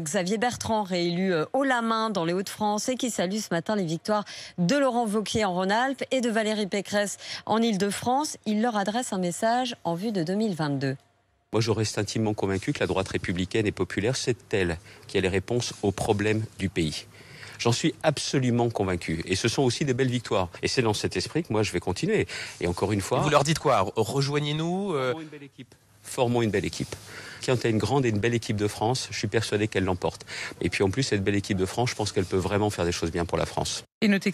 Xavier Bertrand, réélu euh, haut la main dans les Hauts-de-France et qui salue ce matin les victoires de Laurent Wauquiez en Rhône-Alpes et de Valérie Pécresse en Île-de-France. Il leur adresse un message en vue de 2022. Moi, je reste intimement convaincu que la droite républicaine et populaire, c'est elle qui a les réponses aux problèmes du pays. J'en suis absolument convaincu. Et ce sont aussi des belles victoires. Et c'est dans cet esprit que moi, je vais continuer. Et encore une fois... Vous leur dites quoi? Rejoignez-nous euh, Formons une belle équipe. Formons une belle équipe. Quand tu as une grande et une belle équipe de France, je suis persuadé qu'elle l'emporte. Et puis en plus, cette belle équipe de France, je pense qu'elle peut vraiment faire des choses bien pour la France. Et notez